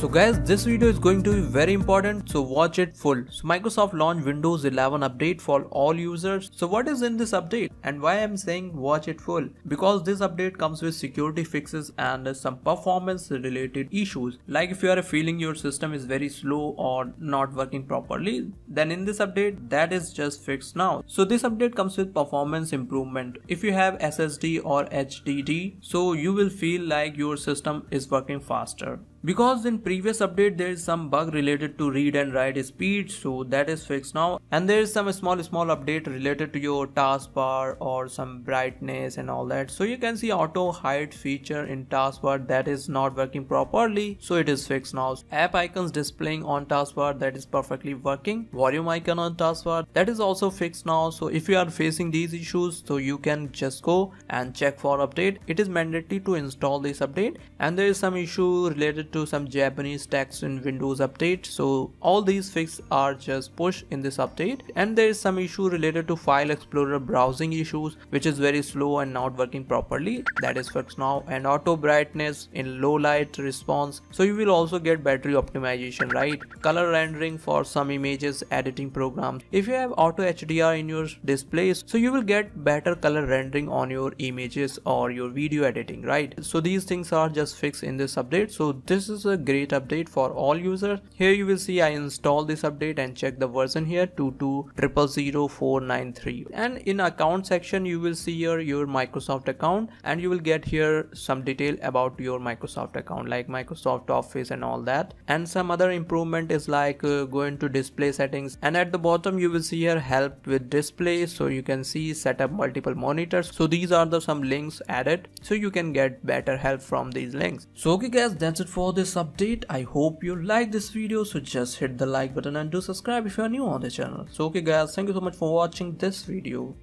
So guys, this video is going to be very important, so watch it full. So Microsoft launched Windows 11 update for all users. So what is in this update and why I'm saying watch it full? Because this update comes with security fixes and some performance related issues. Like if you are feeling your system is very slow or not working properly, then in this update that is just fixed now. So this update comes with performance improvement. If you have SSD or HDD, so you will feel like your system is working faster because in previous update there is some bug related to read and write speed so that is fixed now. And there is some small small update related to your taskbar or some brightness and all that. So you can see auto hide feature in taskbar that is not working properly so it is fixed now. App icons displaying on taskbar that is perfectly working. Volume icon on taskbar that is also fixed now. So if you are facing these issues so you can just go and check for update. It is mandatory to install this update. And there is some issue related related to some Japanese text in Windows update. So all these fixes are just pushed in this update. And there is some issue related to File Explorer browsing issues, which is very slow and not working properly. That is fixed now. And auto brightness in low light response. So you will also get battery optimization, right? Color rendering for some images editing programs. If you have auto HDR in your displays, so you will get better color rendering on your images or your video editing, right? So these things are just fixed in this update. So this this is a great update for all users. Here you will see i installed this update and check the version here 2200493 and in account section you will see here your microsoft account and you will get here some detail about your microsoft account like microsoft office and all that. And some other improvement is like uh, going to display settings. And at the bottom you will see here help with display so you can see set up multiple monitors. So these are the some links added so you can get better help from these links. So okay guys that's it for for this update. I hope you like this video so just hit the like button and do subscribe if you are new on the channel. So okay guys thank you so much for watching this video.